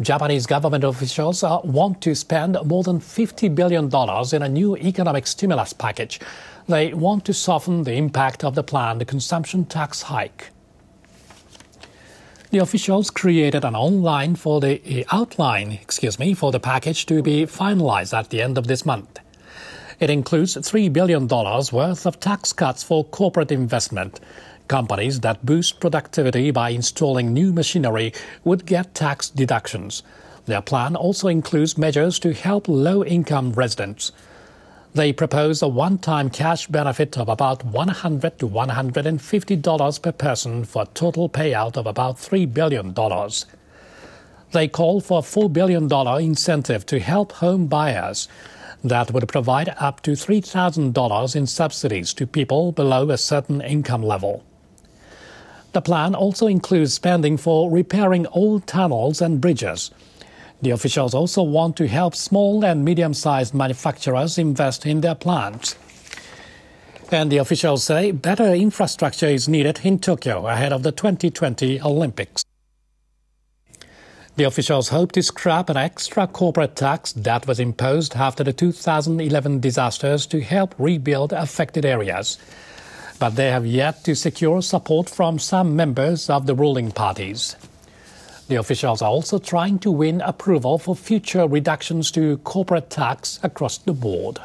Japanese government officials uh, want to spend more than $50 billion in a new economic stimulus package. They want to soften the impact of the planned consumption tax hike. The officials created an online for the outline, excuse me, for the package to be finalized at the end of this month. It includes $3 billion worth of tax cuts for corporate investment. Companies that boost productivity by installing new machinery would get tax deductions. Their plan also includes measures to help low income residents. They propose a one time cash benefit of about 100 to $150 per person for a total payout of about $3 billion. They call for a $4 billion incentive to help home buyers that would provide up to $3,000 in subsidies to people below a certain income level. The plan also includes spending for repairing old tunnels and bridges. The officials also want to help small and medium sized manufacturers invest in their plants. And the officials say better infrastructure is needed in Tokyo ahead of the 2020 Olympics. The officials hope to scrap an extra corporate tax that was imposed after the 2011 disasters to help rebuild affected areas. But they have yet to secure support from some members of the ruling parties. The officials are also trying to win approval for future reductions to corporate tax across the board.